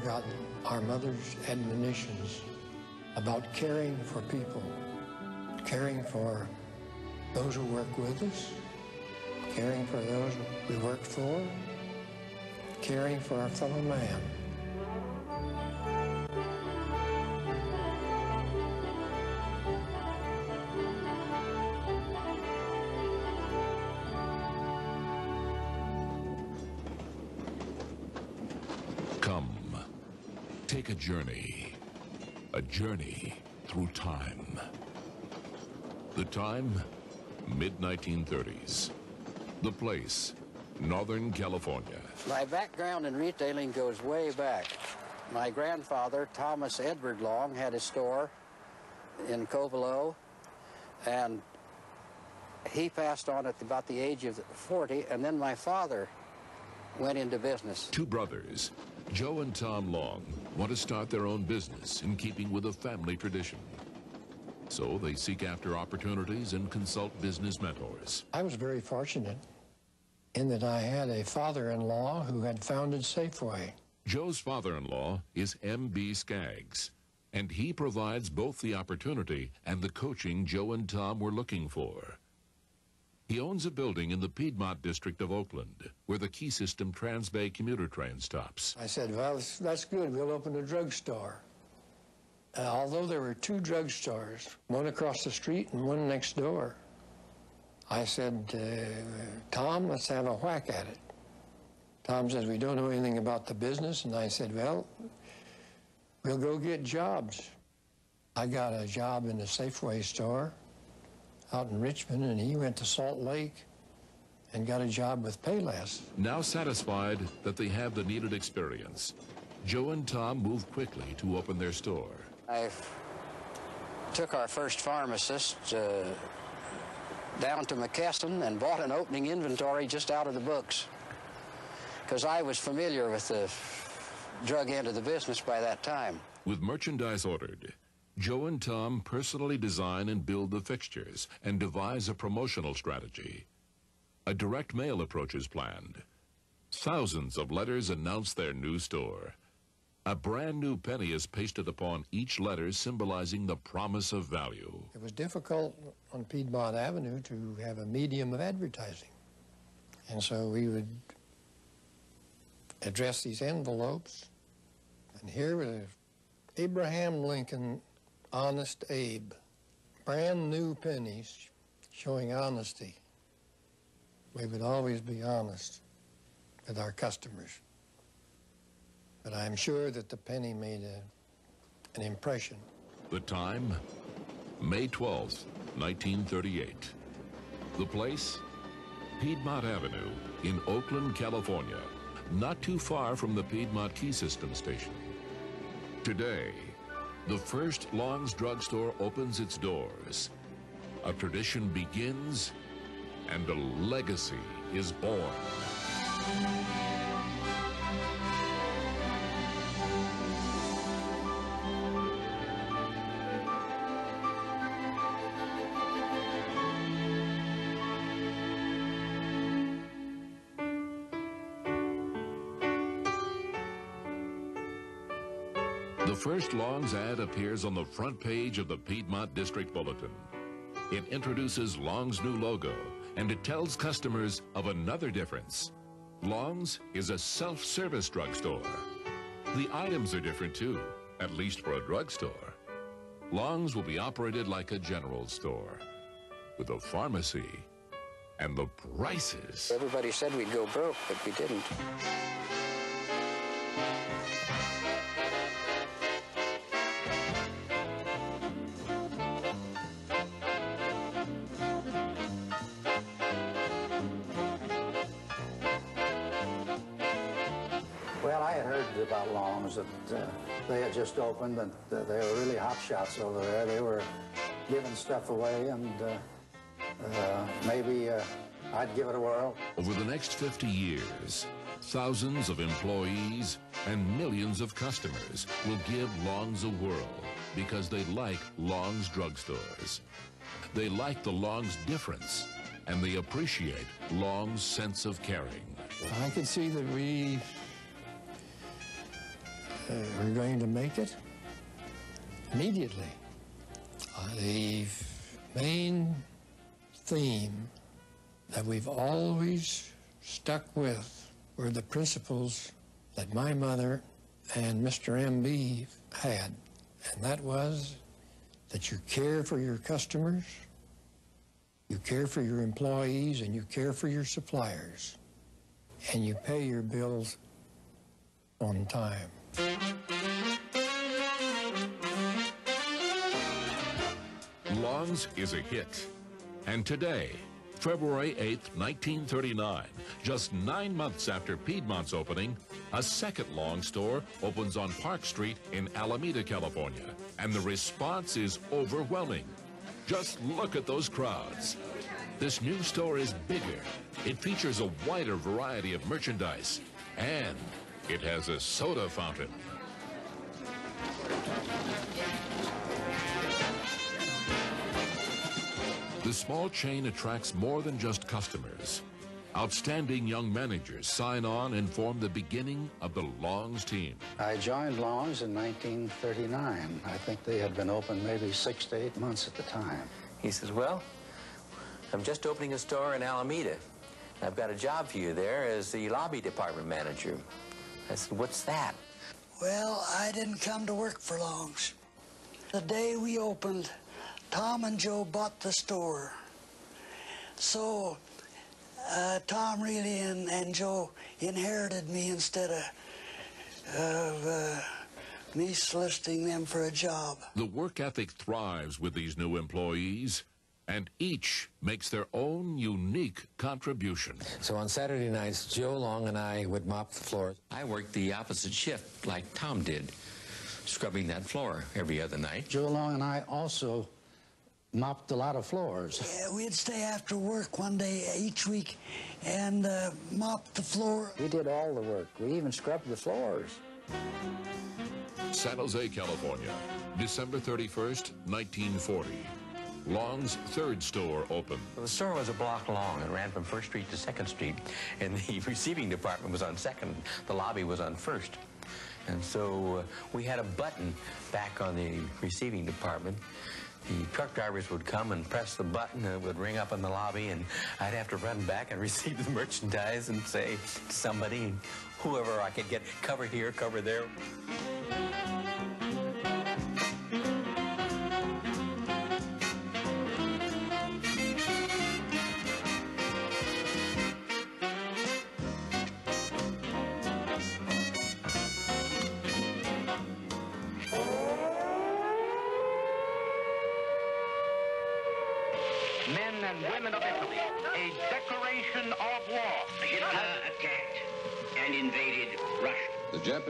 forgotten our mother's admonitions about caring for people, caring for those who work with us, caring for those we work for, caring for our fellow man. Through time. The time, mid-1930s. The place, Northern California. My background in retailing goes way back. My grandfather, Thomas Edward Long, had a store in Covelo, and he passed on at about the age of 40, and then my father went into business. Two brothers, Joe and Tom Long, want to start their own business in keeping with a family tradition. So they seek after opportunities and consult business mentors. I was very fortunate in that I had a father-in-law who had founded Safeway. Joe's father-in-law is M.B. Skaggs, and he provides both the opportunity and the coaching Joe and Tom were looking for. He owns a building in the Piedmont district of Oakland, where the Key System Transbay commuter train stops. I said, well, that's- good. We'll open a drugstore. Uh, although there were two drugstores, one across the street and one next door, I said, uh, Tom, let's have a whack at it. Tom says, we don't know anything about the business. And I said, well, we'll go get jobs. I got a job in the Safeway store out in Richmond, and he went to Salt Lake and got a job with Payless. Now satisfied that they have the needed experience, Joe and Tom move quickly to open their store. I took our first pharmacist uh, down to McKesson and bought an opening inventory just out of the books because I was familiar with the drug end of the business by that time. With merchandise ordered, Joe and Tom personally design and build the fixtures and devise a promotional strategy. A direct mail approach is planned. Thousands of letters announce their new store. A brand new penny is pasted upon each letter symbolizing the promise of value. It was difficult on Piedmont Avenue to have a medium of advertising. And so we would address these envelopes, and here was Abraham Lincoln, Honest Abe. Brand new pennies showing honesty. We would always be honest with our customers. But I'm sure that the penny made a, an impression. The time, May 12th, 1938. The place, Piedmont Avenue in Oakland, California, not too far from the Piedmont Key System station. Today, the first Long's drugstore opens its doors. A tradition begins and a legacy is born. First Long's ad appears on the front page of the Piedmont District Bulletin. It introduces Long's new logo and it tells customers of another difference. Long's is a self-service drugstore. The items are different too, at least for a drugstore. Long's will be operated like a general store with a pharmacy and the prices. Everybody said we'd go broke, but we didn't. About that uh, they had just opened, and uh, they were really hot shots over there. They were giving stuff away, and uh, uh, maybe uh, I'd give it a whirl. Over the next 50 years, thousands of employees and millions of customers will give Long's a whirl because they like Long's drugstores. They like the Long's difference and they appreciate Long's sense of caring. I could see that we we're going to make it immediately. The main theme that we've always stuck with were the principles that my mother and Mr. M.B. had, and that was that you care for your customers, you care for your employees, and you care for your suppliers, and you pay your bills on time. Long's is a hit. And today, February 8, 1939, just nine months after Piedmont's opening, a second Long store opens on Park Street in Alameda, California. And the response is overwhelming. Just look at those crowds. This new store is bigger. It features a wider variety of merchandise. And it has a soda fountain. The small chain attracts more than just customers. Outstanding young managers sign on and form the beginning of the Longs team. I joined Long's in 1939. I think they had been open maybe six to eight months at the time. He says, Well, I'm just opening a store in Alameda. I've got a job for you there as the lobby department manager. I said, What's that? Well, I didn't come to work for Longs. The day we opened, Tom and Joe bought the store. So, uh, Tom really and, and Joe inherited me instead of, of uh, me soliciting them for a job. The work ethic thrives with these new employees, and each makes their own unique contribution. So on Saturday nights, Joe Long and I would mop the floors. I worked the opposite shift like Tom did, scrubbing that floor every other night. Joe Long and I also mopped a lot of floors. Yeah, we'd stay after work one day each week and uh, mop the floor. We did all the work. We even scrubbed the floors. San Jose, California, December 31st, 1940. Long's third store opened. The store was a block long. It ran from First Street to Second Street, and the receiving department was on Second. The lobby was on First. And so uh, we had a button back on the receiving department. The truck drivers would come and press the button, and it would ring up in the lobby, and I'd have to run back and receive the merchandise and say to somebody, whoever I could get, cover here, cover there.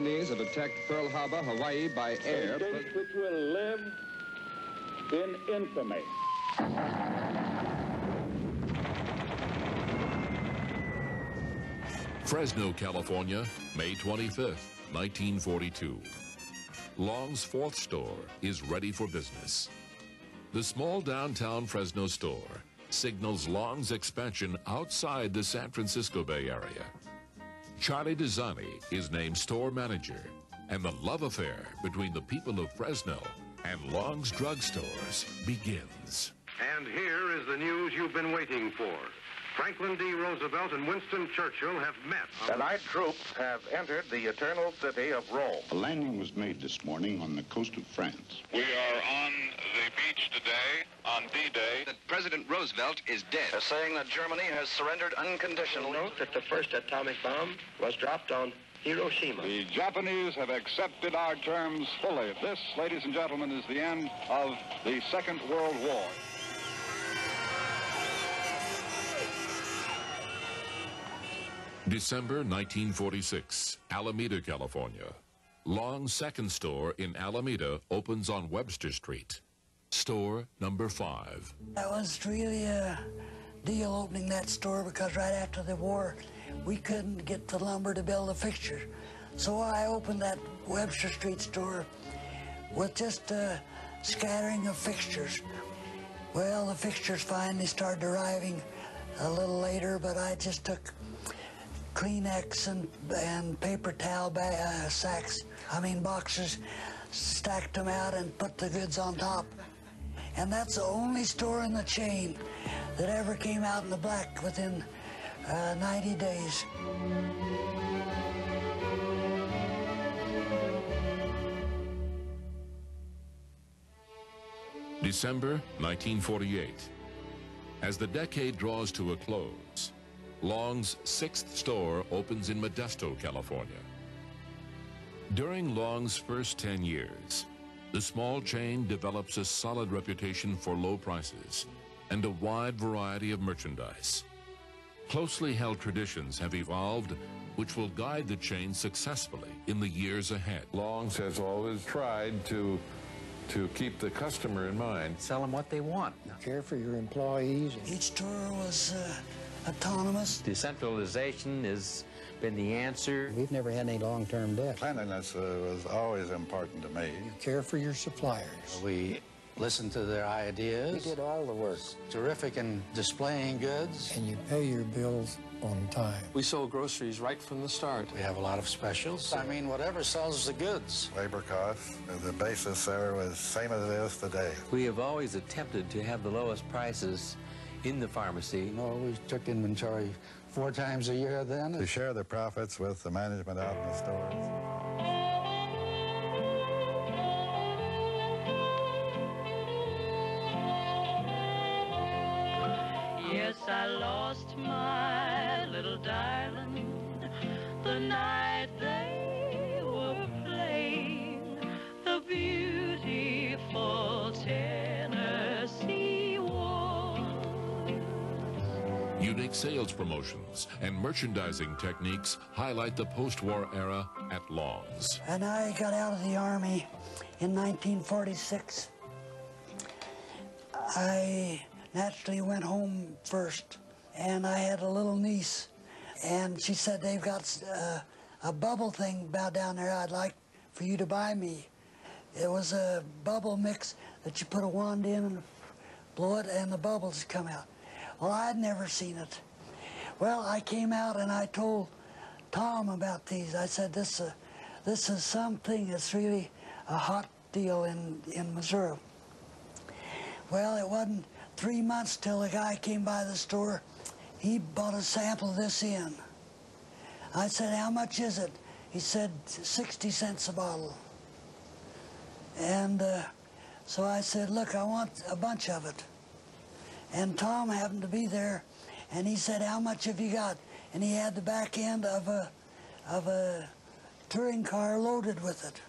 Japanese have attacked Pearl Harbor, Hawaii by air. States which will live in infamy. Fresno, California, May 25th, 1942. Long's fourth store is ready for business. The small downtown Fresno store signals Long's expansion outside the San Francisco Bay Area. Charlie Desani is named store manager, and the love affair between the people of Fresno and Long's drugstores begins. And here is the news you've been waiting for. Franklin D. Roosevelt and Winston Churchill have met. Allied troops have entered the eternal city of Rome. A landing was made this morning on the coast of France. We are on the beach today, on D-Day. That President Roosevelt is dead. They're saying that Germany has surrendered unconditionally. Note that the first atomic bomb was dropped on Hiroshima. The Japanese have accepted our terms fully. This, ladies and gentlemen, is the end of the Second World War. December 1946, Alameda, California. Long second store in Alameda opens on Webster Street. Store number five. That was really a deal opening that store because right after the war, we couldn't get the lumber to build the fixtures. So I opened that Webster Street store with just a scattering of fixtures. Well, the fixtures finally started arriving a little later, but I just took Kleenex and, and paper towel ba- uh, sacks, I mean boxes, stacked them out and put the goods on top. And that's the only store in the chain that ever came out in the black within uh, 90 days. December 1948. As the decade draws to a close, Long's sixth store opens in Modesto, California. During Long's first 10 years, the small chain develops a solid reputation for low prices and a wide variety of merchandise. Closely held traditions have evolved which will guide the chain successfully in the years ahead. Longs has always tried to to keep the customer in mind. Sell them what they want. Care for your employees. Each store was uh, autonomous. Decentralization has been the answer. We've never had any long-term debt. Cleanliness uh, was always important to me. You care for your suppliers. We listened to their ideas. We did all the work. Terrific in displaying goods. And you pay your bills on time. We sold groceries right from the start. We have a lot of specials. I mean, whatever sells the goods. Labor costs, the basis there was same as it is today. We have always attempted to have the lowest prices in the pharmacy. No, we took inventory four times a year then. To share the profits with the management out in the stores. Yes, I lost my sales promotions and merchandising techniques highlight the post-war era at Long's. And I got out of the Army in 1946. I naturally went home first, and I had a little niece, and she said, they've got uh, a bubble thing about down there I'd like for you to buy me. It was a bubble mix that you put a wand in and blow it, and the bubbles come out. Well, I'd never seen it. Well, I came out and I told Tom about these. I said, this, uh, this is something that's really a hot deal in, in Missouri. Well, it wasn't three months till a guy came by the store. He bought a sample of this in. I said, how much is it? He said, 60 cents a bottle. And uh, so I said, look, I want a bunch of it. And Tom happened to be there, and he said, how much have you got? And he had the back end of a, of a touring car loaded with it.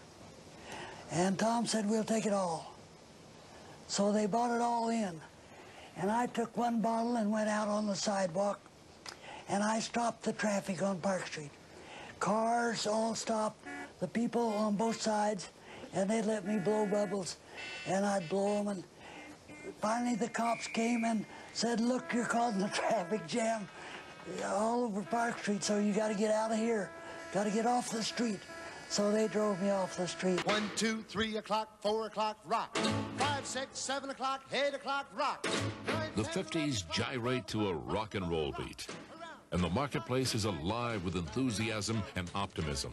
And Tom said, we'll take it all. So they bought it all in. And I took one bottle and went out on the sidewalk, and I stopped the traffic on Park Street. Cars all stopped, the people on both sides, and they let me blow bubbles, and I'd blow them. And finally the cops came and said, look, you're causing a traffic jam all over Park Street, so you got to get out of here. Got to get off the street. So they drove me off the street. One, two, three o'clock, four o'clock, rock. Five, six, seven o'clock, eight o'clock, rock. The 50s gyrate to a rock and roll beat, and the marketplace is alive with enthusiasm and optimism.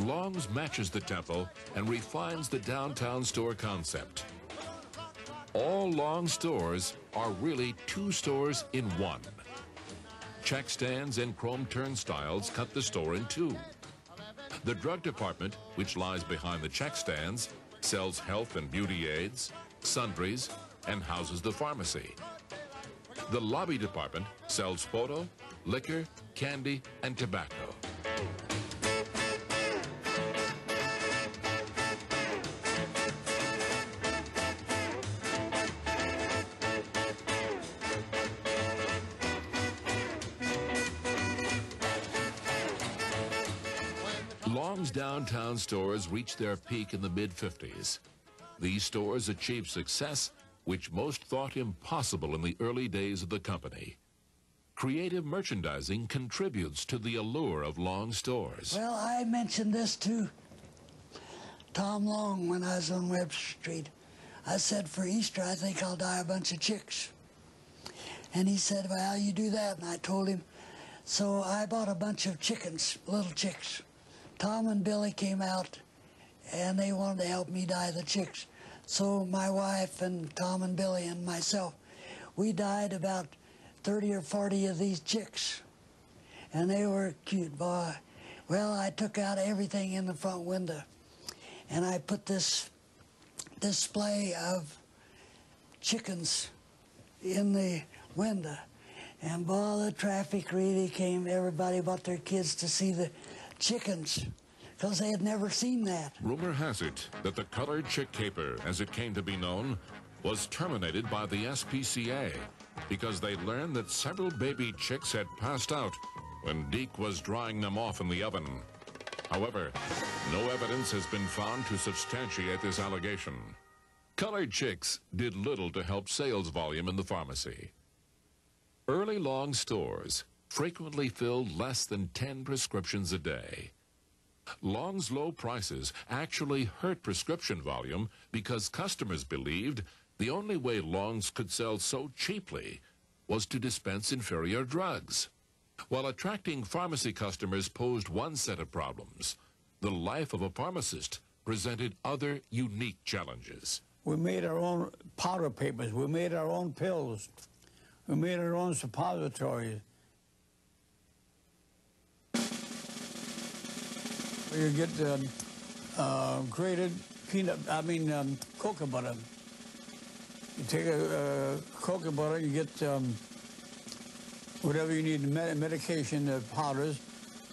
Longs matches the tempo and refines the downtown store concept. All Long stores are really two stores in one. Check stands and chrome turnstiles cut the store in two. The drug department, which lies behind the check stands, sells health and beauty aids, sundries, and houses the pharmacy. The lobby department sells photo, liquor, candy, and tobacco. Downtown stores reached their peak in the mid-50s. These stores achieved success which most thought impossible in the early days of the company. Creative merchandising contributes to the allure of Long stores. Well, I mentioned this to Tom Long when I was on Webster Street. I said, for Easter, I think I'll dye a bunch of chicks. And he said, well, how you do that? And I told him, So I bought a bunch of chickens, little chicks. Tom and Billy came out and they wanted to help me dye the chicks. So my wife and Tom and Billy and myself, we dyed about 30 or 40 of these chicks. And they were cute, boy. Well, I took out everything in the front window and I put this display of chickens in the window. And boy, the traffic really came. Everybody brought their kids to see the chickens because they had never seen that. Rumor has it that the colored chick caper, as it came to be known, was terminated by the SPCA because they learned that several baby chicks had passed out when Deke was drying them off in the oven. However, no evidence has been found to substantiate this allegation. Colored chicks did little to help sales volume in the pharmacy. Early long stores frequently filled less than 10 prescriptions a day. Long's low prices actually hurt prescription volume because customers believed the only way Long's could sell so cheaply was to dispense inferior drugs. While attracting pharmacy customers posed one set of problems, the life of a pharmacist presented other unique challenges. We made our own powder papers. We made our own pills. We made our own suppositories. You get um, uh, grated peanut, I mean, um, cocoa butter. You take a uh, cocoa butter, you get um, whatever you need, med medication uh, powders,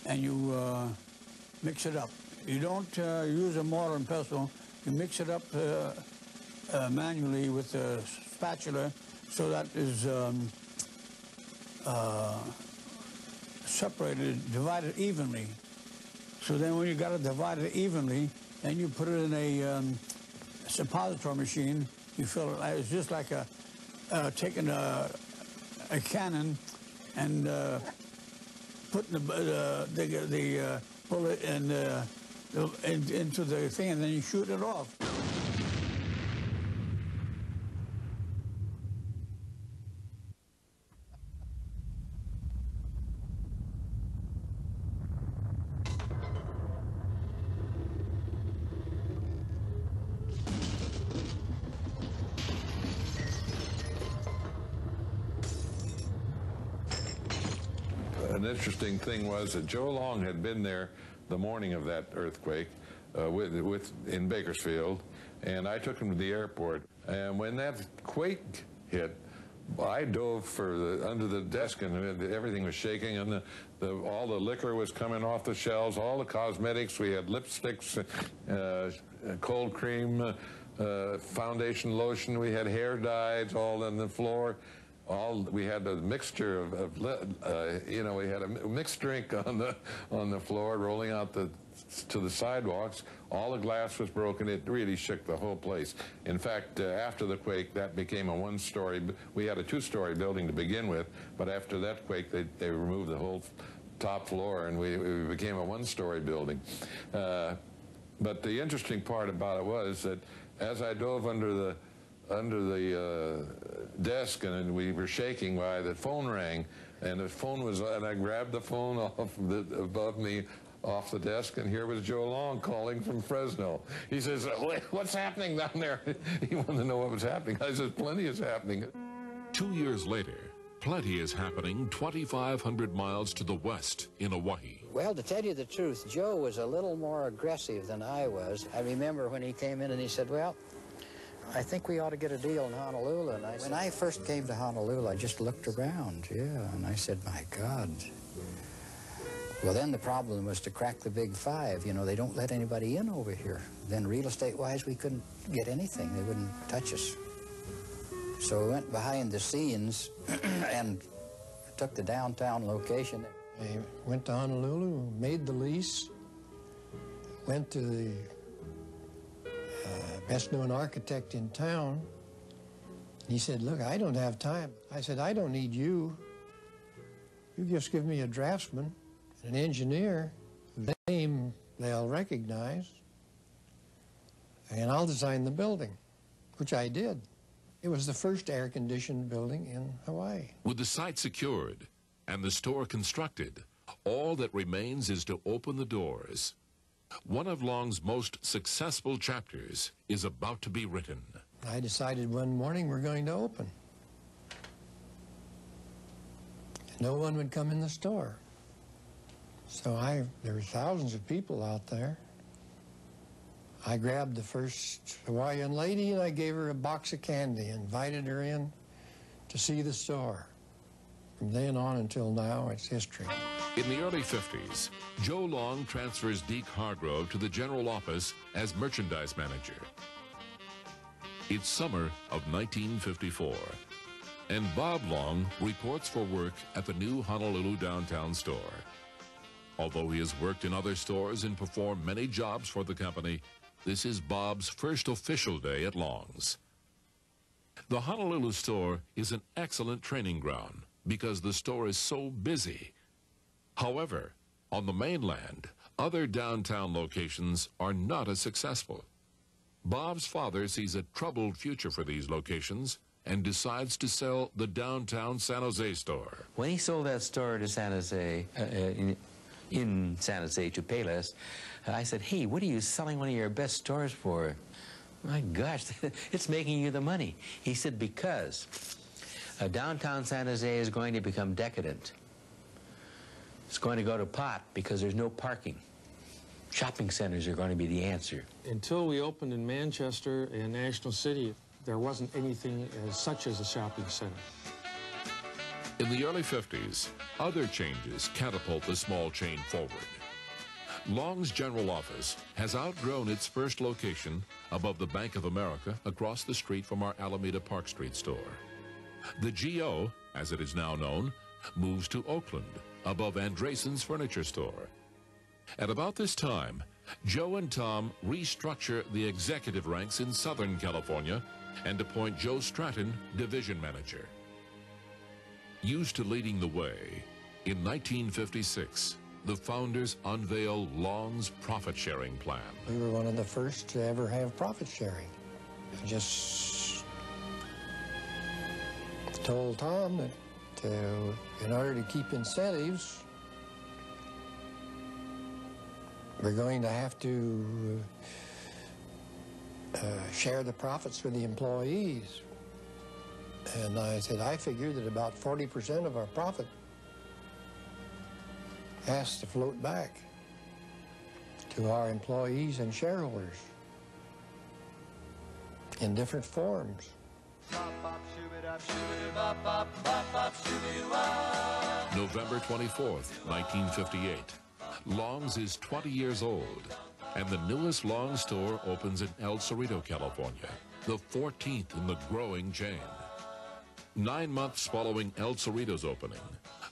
and you uh, mix it up. You don't uh, use a mortar and pestle. You mix it up uh, uh, manually with a spatula so that is um, uh, separated, divided evenly. So then when you got it divided evenly, then you put it in a um, suppository machine. You fill it, it's just like a, uh, taking a, a cannon and uh, putting the, uh, the, the uh, bullet in, uh, in, into the thing and then you shoot it off. An interesting thing was that Joe Long had been there the morning of that earthquake uh, with, with in Bakersfield, and I took him to the airport. And when that quake hit, I dove for the, under the desk, and everything was shaking, and the, the, all the liquor was coming off the shelves, all the cosmetics. We had lipsticks, uh, cold cream, uh, foundation lotion. We had hair dyes all on the floor all we had a mixture of, of uh, you know we had a mixed drink on the on the floor rolling out the to the sidewalks. All the glass was broken. It really shook the whole place. In fact uh, after the quake that became a one story we had a two story building to begin with but after that quake they, they removed the whole top floor and we, we became a one story building. Uh, but the interesting part about it was that as I dove under the under the uh, desk and we were shaking why the phone rang and the phone was and I grabbed the phone off the, above me off the desk and here was Joe Long calling from Fresno. He says, what's happening down there? he wanted to know what was happening. I said, plenty is happening. Two years later, plenty is happening 2,500 miles to the west in Hawaii. Well, to tell you the truth, Joe was a little more aggressive than I was. I remember when he came in and he said, well, I think we ought to get a deal in Honolulu. And I when I first came to Honolulu, I just looked around, yeah, and I said, my God. Well, then the problem was to crack the big five. You know, they don't let anybody in over here. Then real estate-wise, we couldn't get anything. They wouldn't touch us. So we went behind the scenes and took the downtown location. I went to Honolulu, made the lease, went to the best known architect in town. He said, look, I don't have time. I said, I don't need you. You just give me a draftsman, an engineer, the name they'll recognize, and I'll design the building, which I did. It was the first air-conditioned building in Hawaii. With the site secured and the store constructed, all that remains is to open the doors. One of Long's most successful chapters is about to be written. I decided one morning we're going to open. No one would come in the store. So I, there were thousands of people out there. I grabbed the first Hawaiian lady and I gave her a box of candy, invited her in to see the store. From then on until now, it's history. In the early 50s, Joe Long transfers Deke Hargrove to the general office as merchandise manager. It's summer of 1954, and Bob Long reports for work at the new Honolulu downtown store. Although he has worked in other stores and performed many jobs for the company, this is Bob's first official day at Long's. The Honolulu store is an excellent training ground because the store is so busy. However, on the mainland, other downtown locations are not as successful. Bob's father sees a troubled future for these locations and decides to sell the downtown San Jose store. When he sold that store to San Jose, uh, uh, in, in San Jose to Payless, I said, hey, what are you selling one of your best stores for? My gosh, it's making you the money. He said, because uh, downtown San Jose is going to become decadent. It's going to go to pot because there's no parking. Shopping centers are going to be the answer. Until we opened in Manchester and National City, there wasn't anything as such as a shopping center. In the early 50s, other changes catapult the small chain forward. Long's general office has outgrown its first location above the Bank of America across the street from our Alameda Park Street store. The GO, as it is now known, moves to Oakland above Andresen's furniture store. At about this time, Joe and Tom restructure the executive ranks in Southern California and appoint Joe Stratton division manager. Used to leading the way, in 1956, the founders unveil Long's profit sharing plan. We were one of the first to ever have profit sharing. I just told Tom that uh, in order to keep incentives, we're going to have to uh, share the profits with the employees. And I said, I figure that about 40% of our profit has to float back to our employees and shareholders in different forms. November 24th, 1958. Long's is 20 years old, and the newest Long store opens in El Cerrito, California, the 14th in the growing chain. Nine months following El Cerrito's opening,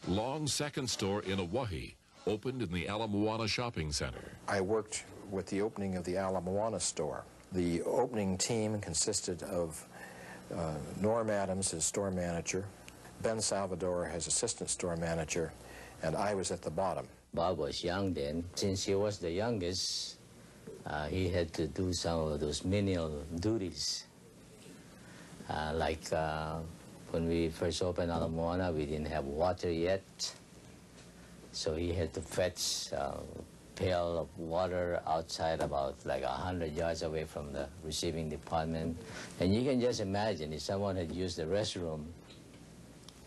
Long's second store in Oahu opened in the Ala Moana Shopping Center. I worked with the opening of the Ala Moana store. The opening team consisted of uh, Norm Adams is store manager, Ben Salvador as assistant store manager, and I was at the bottom. Bob was young then. Since he was the youngest, uh, he had to do some of those menial duties. Uh, like uh, when we first opened Ala Moana, we didn't have water yet. So he had to fetch a pail of water outside about like 100 yards away from the receiving department. And you can just imagine if someone had used the restroom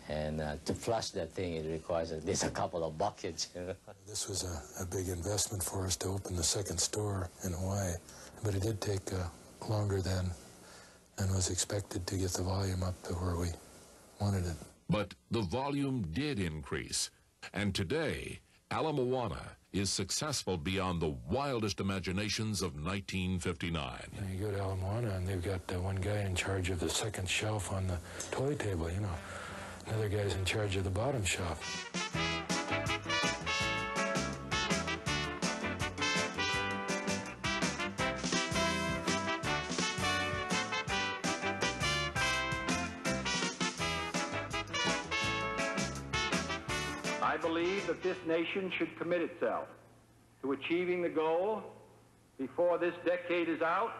and uh, to flush that thing, it requires at least a couple of buckets. this was a, a, big investment for us to open the second store in Hawaii, but it did take uh, longer than and was expected to get the volume up to where we wanted it. But the volume did increase, and today, Ala Moana is successful beyond the wildest imaginations of 1959. You, go to Ala Moana and they've got uh, one guy in charge of the second shelf on the toy table, you know. Another guy's in charge of the bottom shelf. Nation should commit itself to achieving the goal before this decade is out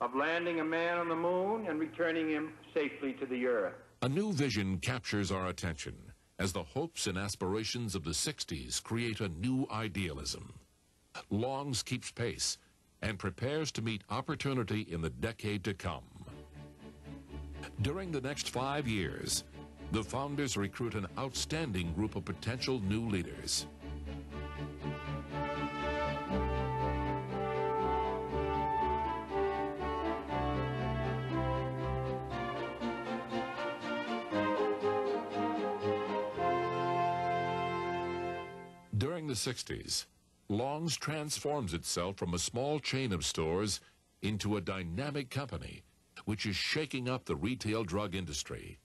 of landing a man on the moon and returning him safely to the earth. A new vision captures our attention as the hopes and aspirations of the 60s create a new idealism. Longs keeps pace and prepares to meet opportunity in the decade to come. During the next five years, the founders recruit an outstanding group of potential new leaders. During the 60s, Long's transforms itself from a small chain of stores into a dynamic company which is shaking up the retail drug industry.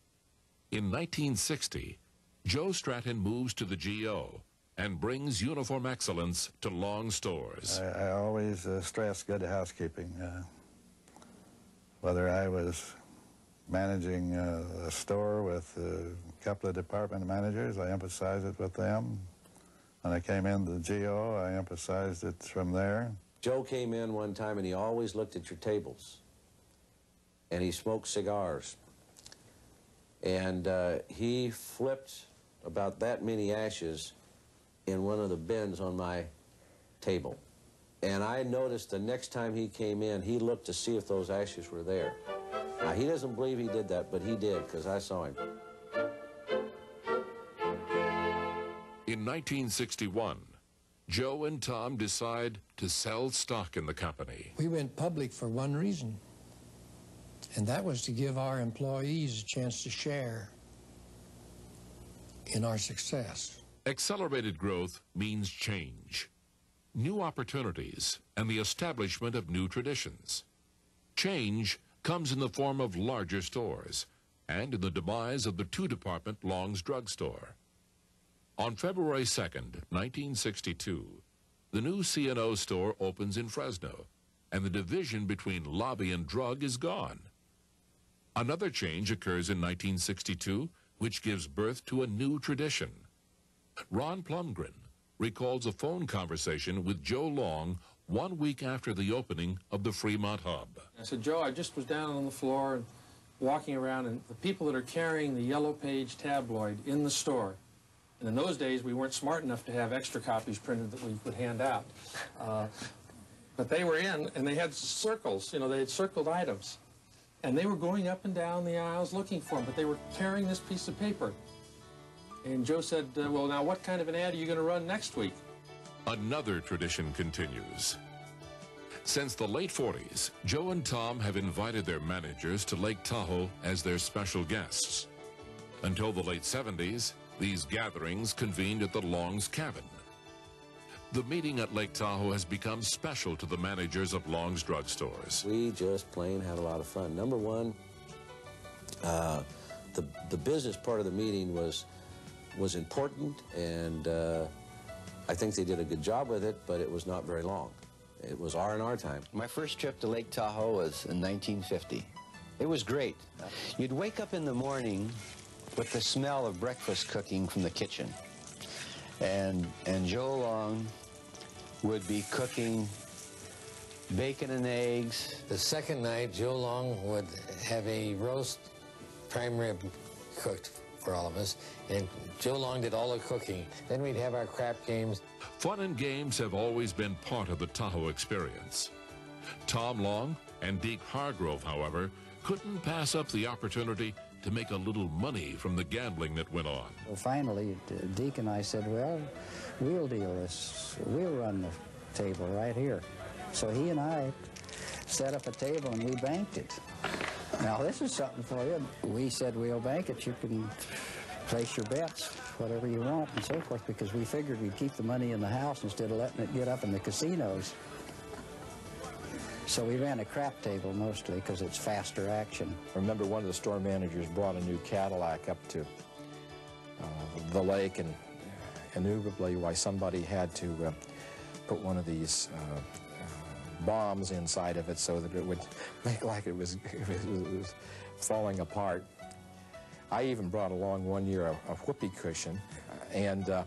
In 1960, Joe Stratton moves to the GO and brings uniform excellence to Long stores. I, I always uh, stress good housekeeping. Uh, whether I was managing uh, a store with a couple of department managers, I emphasized it with them. When I came into the GO, I emphasized it from there. Joe came in one time and he always looked at your tables. And he smoked cigars. And uh, he flipped about that many ashes in one of the bins on my table. And I noticed the next time he came in, he looked to see if those ashes were there. Now, he doesn't believe he did that, but he did, because I saw him. In 1961, Joe and Tom decide to sell stock in the company. We went public for one reason, and that was to give our employees a chance to share in our success. Accelerated growth means change, new opportunities, and the establishment of new traditions. Change comes in the form of larger stores and in the demise of the two-department Long's drugstore. On February 2nd, 1962, the new C&O store opens in Fresno, and the division between lobby and drug is gone. Another change occurs in 1962, which gives birth to a new tradition. Ron Plumgren recalls a phone conversation with Joe Long one week after the opening of the Fremont Hub. I said, Joe, I just was down on the floor and walking around, and the people that are carrying the yellow page tabloid in the store, and in those days we weren't smart enough to have extra copies printed that we could hand out. Uh, but they were in, and they had circles, you know, they had circled items. And they were going up and down the aisles looking for him, but they were carrying this piece of paper. And Joe said, uh, well, now what kind of an ad are you going to run next week? Another tradition continues. Since the late 40s, Joe and Tom have invited their managers to Lake Tahoe as their special guests. Until the late 70s, these gatherings convened at the Long's cabin. The meeting at Lake Tahoe has become special to the managers of Long's drugstores. We just plain had a lot of fun. Number one, uh, the, the business part of the meeting was, was important, and uh, I think they did a good job with it, but it was not very long. It was R&R time. My first trip to Lake Tahoe was in 1950. It was great. You'd wake up in the morning with the smell of breakfast cooking from the kitchen. And, and Joe Long would be cooking bacon and eggs. The second night, Joe Long would have a roast prime rib cooked for all of us, and Joe Long did all the cooking. Then we'd have our crap games. Fun and games have always been part of the Tahoe experience. Tom Long and Deke Hargrove, however, couldn't pass up the opportunity to make a little money from the gambling that went on. Well, finally, Deke and I said, well, we'll deal this. We'll run the table right here. So he and I set up a table and we banked it. Now, this is something for you. We said, we'll bank it. You can place your bets, whatever you want, and so forth, because we figured we'd keep the money in the house instead of letting it get up in the casinos. So we ran a crap table mostly because it's faster action. Remember one of the store managers brought a new Cadillac up to uh, the lake, and inevitably, why somebody had to uh, put one of these uh, uh, bombs inside of it so that it would make like it was, it was falling apart. I even brought along one year a, a whoopee cushion, and uh,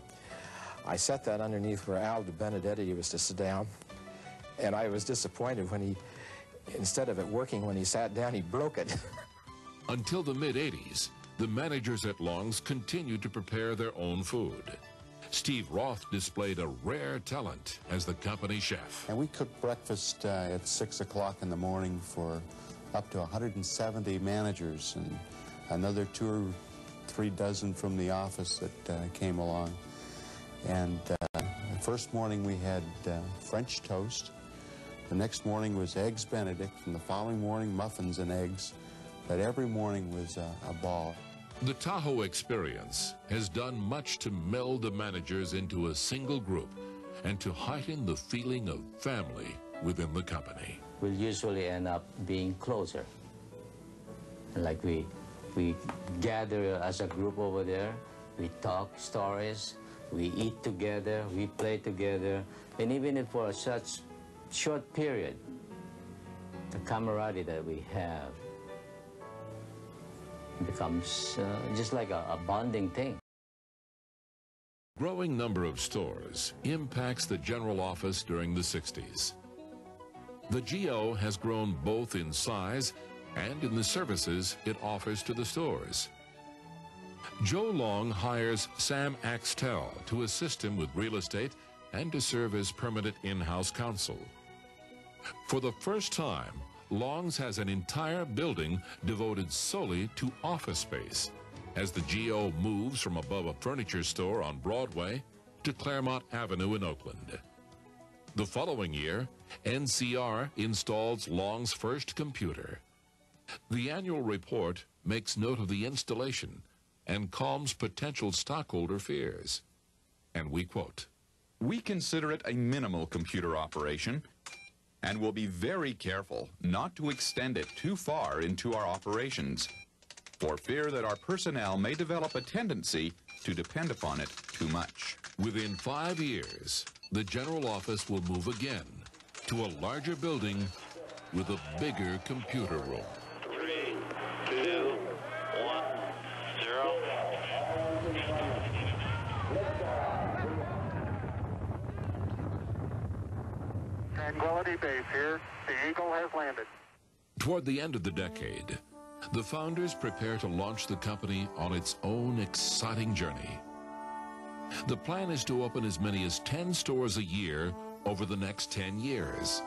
I set that underneath where Al de Benedetti was to sit down. And I was disappointed when he, instead of it working when he sat down, he broke it. Until the mid 80s, the managers at Long's continued to prepare their own food. Steve Roth displayed a rare talent as the company chef. And we cooked breakfast uh, at 6 o'clock in the morning for up to 170 managers and another two or three dozen from the office that uh, came along. And uh, the first morning we had uh, French toast. The next morning was Eggs Benedict, and the following morning muffins and eggs. But every morning was uh, a ball. The Tahoe experience has done much to meld the managers into a single group and to heighten the feeling of family within the company. We'll usually end up being closer. Like we, we gather as a group over there, we talk stories, we eat together, we play together, and even if for such short period, the camaraderie that we have becomes uh, just like a, a bonding thing. Growing number of stores impacts the general office during the 60s. The GO has grown both in size and in the services it offers to the stores. Joe Long hires Sam Axtell to assist him with real estate and to serve as permanent in-house counsel. For the first time, Long's has an entire building devoted solely to office space as the GO moves from above a furniture store on Broadway to Claremont Avenue in Oakland. The following year, NCR installs Long's first computer. The annual report makes note of the installation and calms potential stockholder fears. And we quote, We consider it a minimal computer operation and will be very careful not to extend it too far into our operations for fear that our personnel may develop a tendency to depend upon it too much. Within five years, the general office will move again to a larger building with a bigger computer room. Three, two, one, zero. Tranquility Base here. The Eagle has landed. Toward the end of the decade, the founders prepare to launch the company on its own exciting journey. The plan is to open as many as 10 stores a year over the next 10 years.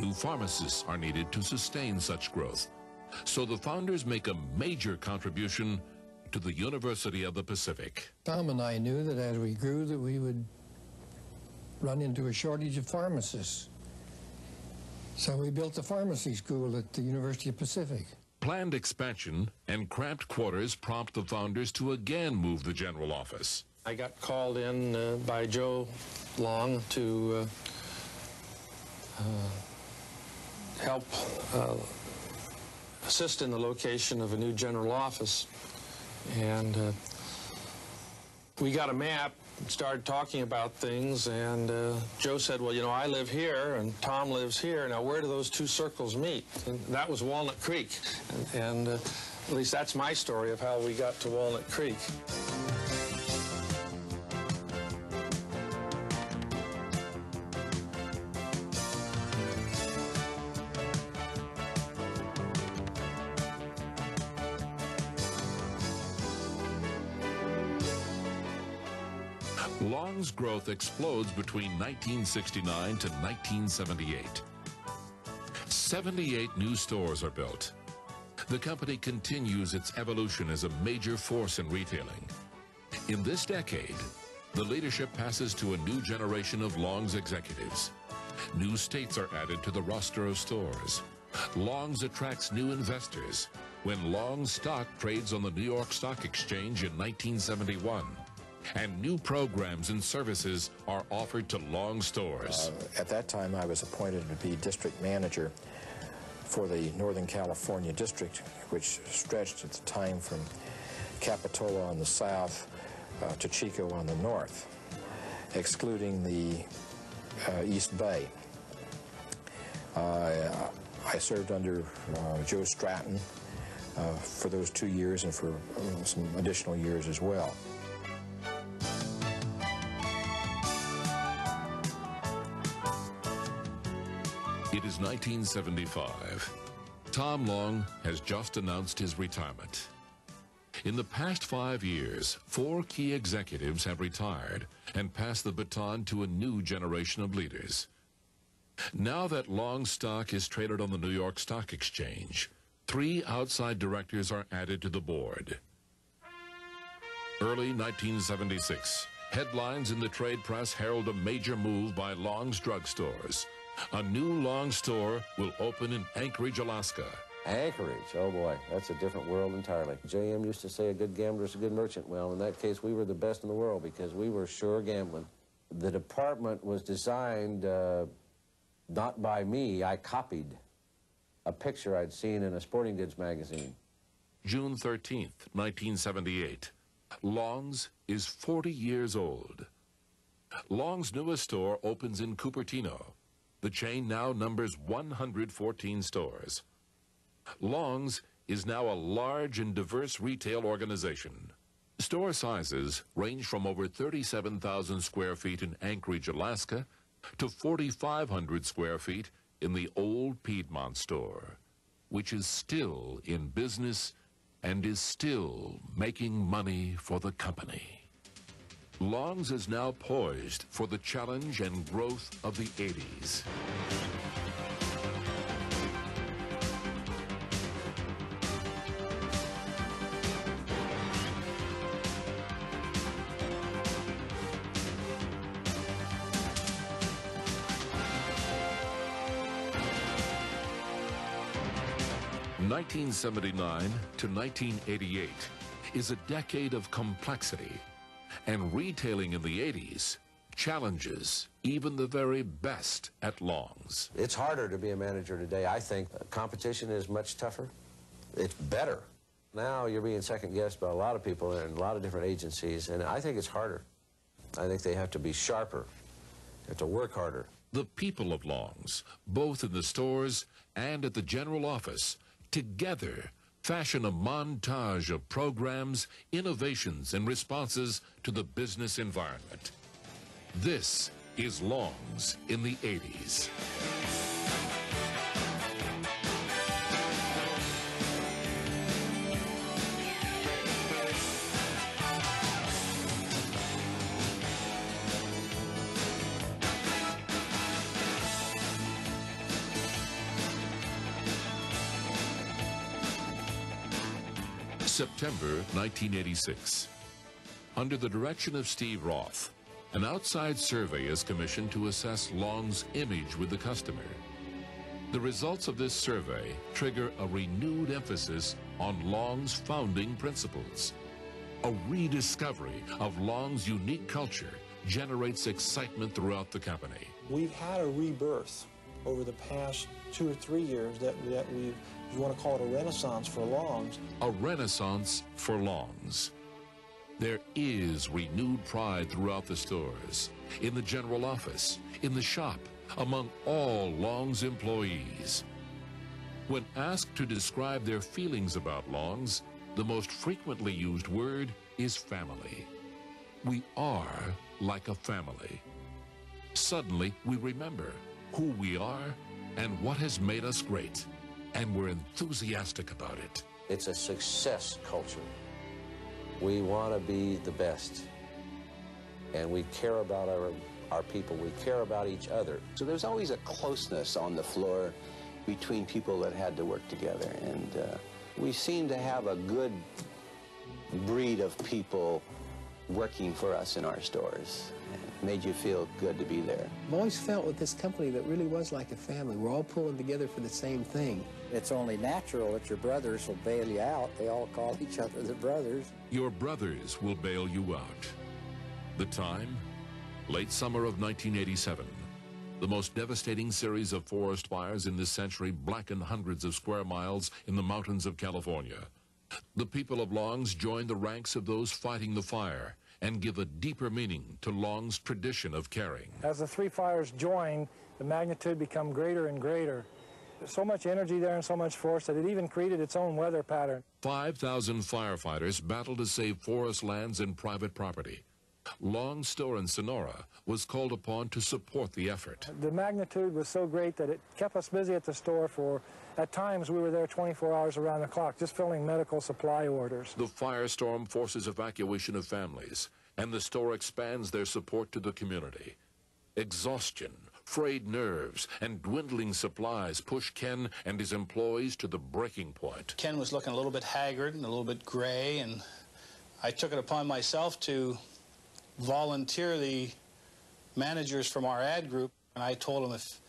New pharmacists are needed to sustain such growth, so the founders make a major contribution to the University of the Pacific. Tom and I knew that as we grew that we would run into a shortage of pharmacists. So we built a pharmacy school at the University of Pacific. Planned expansion and cramped quarters prompt the founders to again move the general office. I got called in uh, by Joe Long to uh, uh, help uh, assist in the location of a new general office. And uh, we got a map and started talking about things, and uh, Joe said, well, you know, I live here, and Tom lives here. Now, where do those two circles meet? And that was Walnut Creek. And, and uh, at least that's my story of how we got to Walnut Creek. Explodes between 1969 to 1978. 78 new stores are built. The company continues its evolution as a major force in retailing. In this decade, the leadership passes to a new generation of Long's executives. New states are added to the roster of stores. Long's attracts new investors when Long's stock trades on the New York Stock Exchange in 1971 and new programs and services are offered to Long stores. Uh, at that time, I was appointed to be district manager for the Northern California district, which stretched at the time from Capitola on the south uh, to Chico on the north, excluding the uh, East Bay. Uh, I served under uh, Joe Stratton uh, for those two years and for uh, some additional years as well. It is 1975. Tom Long has just announced his retirement. In the past five years, four key executives have retired and passed the baton to a new generation of leaders. Now that Long stock is traded on the New York Stock Exchange, three outside directors are added to the board. Early 1976, headlines in the trade press herald a major move by Long's drugstores. A new Long store will open in Anchorage, Alaska. Anchorage, oh boy, that's a different world entirely. JM used to say a good gambler is a good merchant. Well, in that case, we were the best in the world because we were sure gambling. The department was designed uh, not by me, I copied a picture I'd seen in a sporting goods magazine. June 13th, 1978. Long's is 40 years old. Long's newest store opens in Cupertino. The chain now numbers 114 stores. Long's is now a large and diverse retail organization. Store sizes range from over 37,000 square feet in Anchorage, Alaska, to 4,500 square feet in the old Piedmont store, which is still in business and is still making money for the company. Long's is now poised for the challenge and growth of the 80s. 1979 to 1988 is a decade of complexity, and retailing in the 80s challenges even the very best at Long's. It's harder to be a manager today, I think. Uh, competition is much tougher. It's better. Now you're being second guessed by a lot of people in a lot of different agencies, and I think it's harder. I think they have to be sharper, they have to work harder. The people of Long's, both in the stores and at the general office, together fashion a montage of programs, innovations, and responses to the business environment. This is Long's in the 80s. September 1986. Under the direction of Steve Roth, an outside survey is commissioned to assess Long's image with the customer. The results of this survey trigger a renewed emphasis on Long's founding principles. A rediscovery of Long's unique culture generates excitement throughout the company. We've had a rebirth over the past two or three years that, that we've you want to call it a renaissance for Longs. A renaissance for Longs. There is renewed pride throughout the stores, in the general office, in the shop, among all Long's employees. When asked to describe their feelings about Long's, the most frequently used word is family. We are like a family. Suddenly, we remember who we are and what has made us great and we're enthusiastic about it. It's a success culture. We want to be the best, and we care about our, our people. We care about each other. So there's always a closeness on the floor between people that had to work together, and uh, we seem to have a good breed of people working for us in our stores made you feel good to be there. I've always felt with this company that really was like a family. We're all pulling together for the same thing. It's only natural that your brothers will bail you out. They all call each other their brothers. Your brothers will bail you out. The time? Late summer of 1987. The most devastating series of forest fires in this century blackened hundreds of square miles in the mountains of California. The people of Longs joined the ranks of those fighting the fire and give a deeper meaning to Long's tradition of caring. As the three fires join, the magnitude become greater and greater. There's so much energy there and so much force that it even created its own weather pattern. 5,000 firefighters battled to save forest lands and private property. Long's store in Sonora was called upon to support the effort. The magnitude was so great that it kept us busy at the store for, at times we were there 24 hours around the clock, just filling medical supply orders. The firestorm forces evacuation of families, and the store expands their support to the community. Exhaustion, frayed nerves, and dwindling supplies push Ken and his employees to the breaking point. Ken was looking a little bit haggard and a little bit gray, and I took it upon myself to volunteer the managers from our ad group, and I told him if,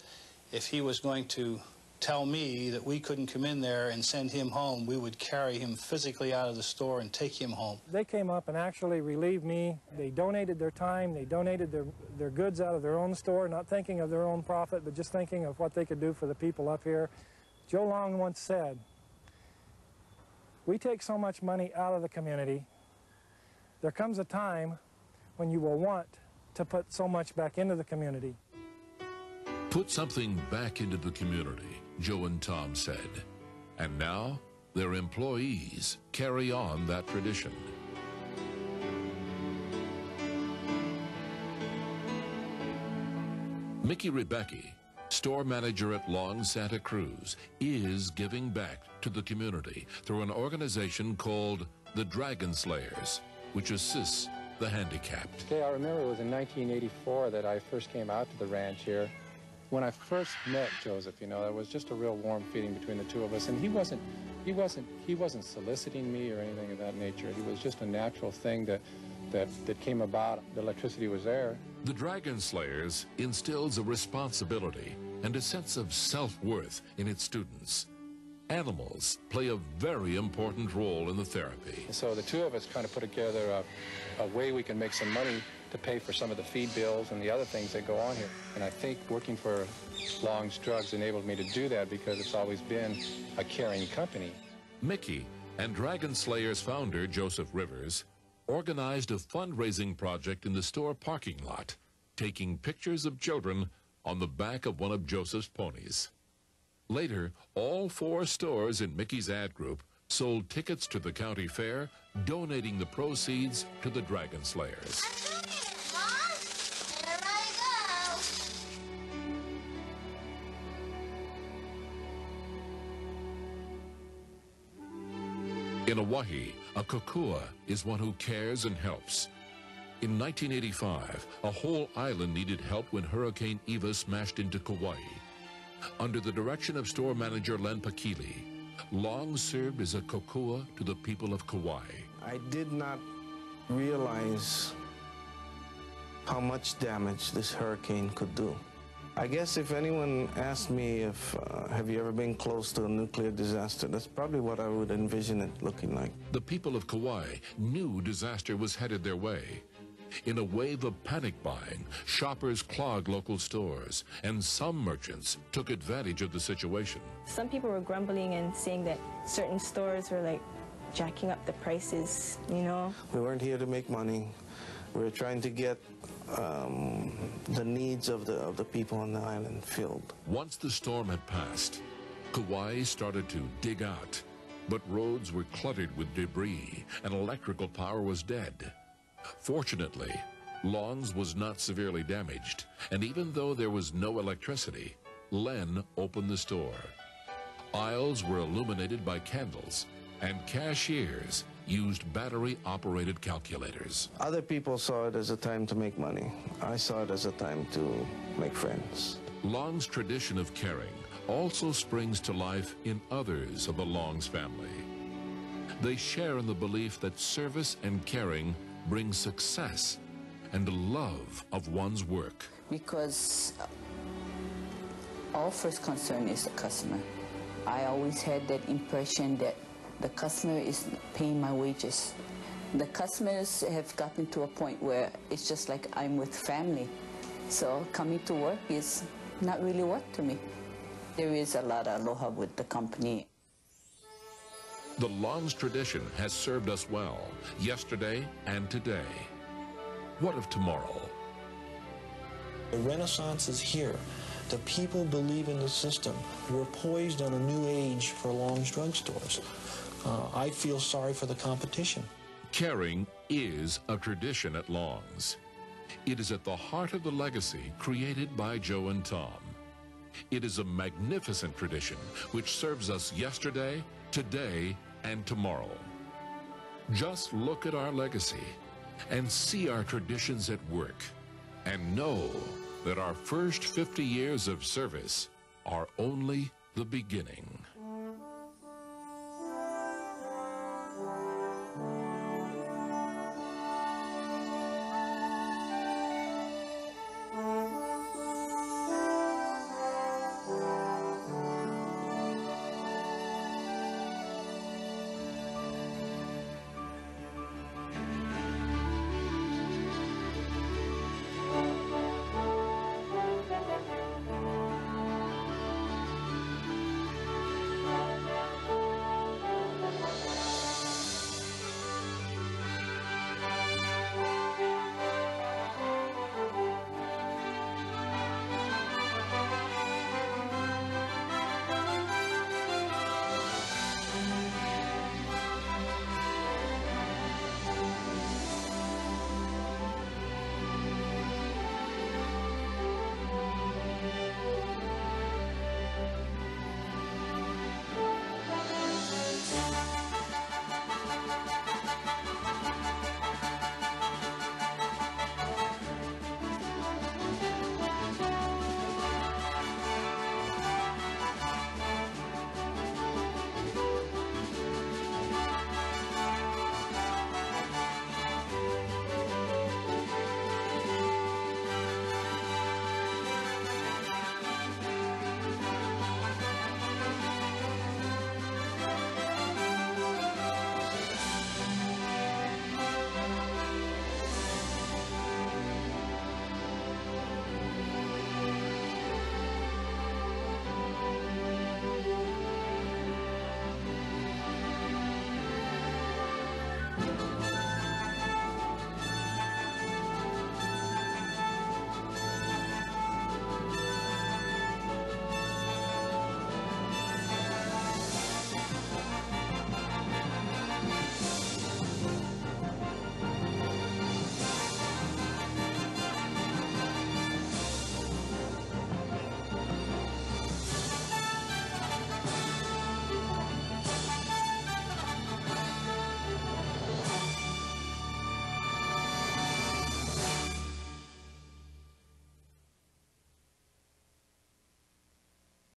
if he was going to tell me that we couldn't come in there and send him home, we would carry him physically out of the store and take him home. They came up and actually relieved me. They donated their time, they donated their, their goods out of their own store, not thinking of their own profit, but just thinking of what they could do for the people up here. Joe Long once said, we take so much money out of the community, there comes a time when you will want to put so much back into the community. Put something back into the community, Joe and Tom said. And now, their employees carry on that tradition. Mickey Rebecki, store manager at Long Santa Cruz, is giving back to the community through an organization called the Dragon Slayers, which assists the handicapped. Okay, I remember it was in 1984 that I first came out to the ranch here. When I first met Joseph, you know, there was just a real warm feeling between the two of us, and he wasn't, he wasn't, he wasn't soliciting me or anything of that nature. He was just a natural thing that, that, that came about. The electricity was there. The Dragon Slayers instills a responsibility and a sense of self-worth in its students. Animals play a very important role in the therapy. So the two of us kind of put together a, a way we can make some money to pay for some of the feed bills and the other things that go on here. And I think working for Long's Drugs enabled me to do that because it's always been a caring company. Mickey and Dragon Slayer's founder, Joseph Rivers, organized a fundraising project in the store parking lot, taking pictures of children on the back of one of Joseph's ponies. Later, all four stores in Mickey's ad group sold tickets to the county fair, donating the proceeds to the Dragon Slayers. In Oahu, a kokua is one who cares and helps. In 1985, a whole island needed help when Hurricane Iwa smashed into Kauai. Under the direction of store manager Len Pakili, Long served as a kokua to the people of Kauai. I did not realize how much damage this hurricane could do. I guess if anyone asked me if, uh, have you ever been close to a nuclear disaster, that's probably what I would envision it looking like. The people of Kauai knew disaster was headed their way. In a wave of panic buying, shoppers clogged local stores, and some merchants took advantage of the situation. Some people were grumbling and saying that certain stores were like jacking up the prices, you know. We weren't here to make money. We were trying to get um, the needs of the, of the people on the island filled. Once the storm had passed, Kauai started to dig out, but roads were cluttered with debris and electrical power was dead. Fortunately, Long's was not severely damaged, and even though there was no electricity, Len opened the store. Aisles were illuminated by candles, and cashiers used battery-operated calculators. Other people saw it as a time to make money. I saw it as a time to make friends. Long's tradition of caring also springs to life in others of the Long's family. They share in the belief that service and caring bring success and a love of one's work. Because our first concern is the customer. I always had that impression that the customer is paying my wages. The customers have gotten to a point where it's just like I'm with family. So coming to work is not really work to me. There is a lot of aloha with the company. The Long's tradition has served us well, yesterday and today. What of tomorrow? The Renaissance is here. The people believe in the system. We're poised on a new age for Long's drugstores. Uh, I feel sorry for the competition. Caring is a tradition at Long's. It is at the heart of the legacy created by Joe and Tom. It is a magnificent tradition which serves us yesterday, today, and tomorrow. Just look at our legacy and see our traditions at work and know that our first 50 years of service are only the beginning.